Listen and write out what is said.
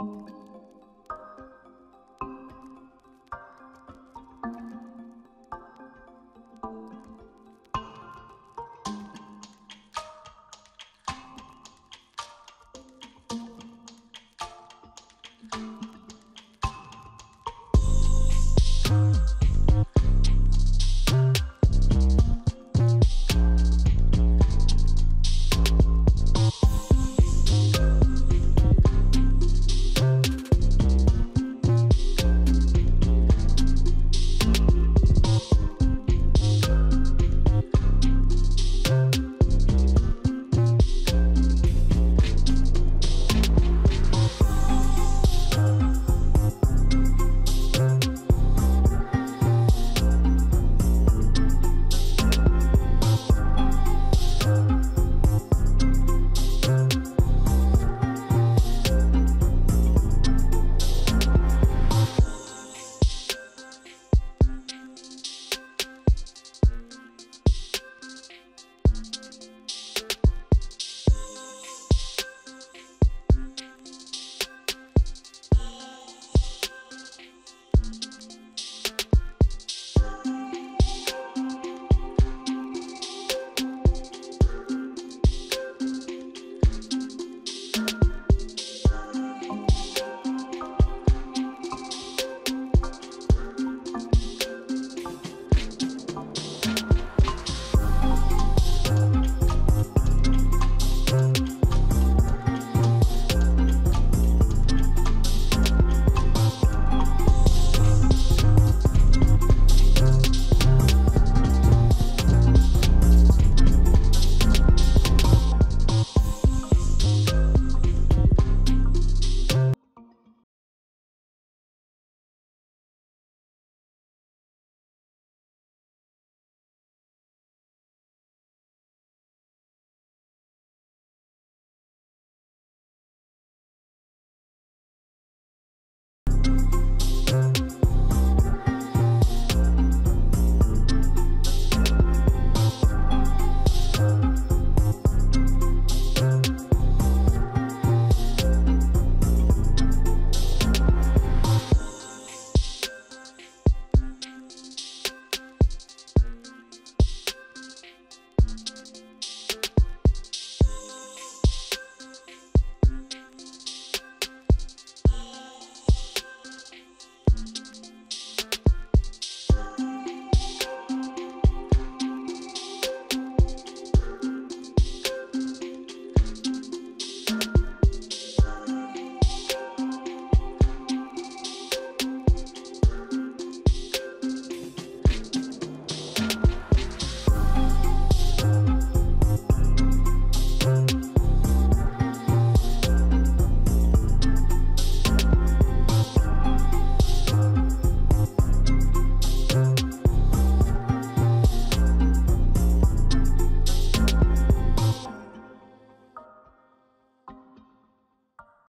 you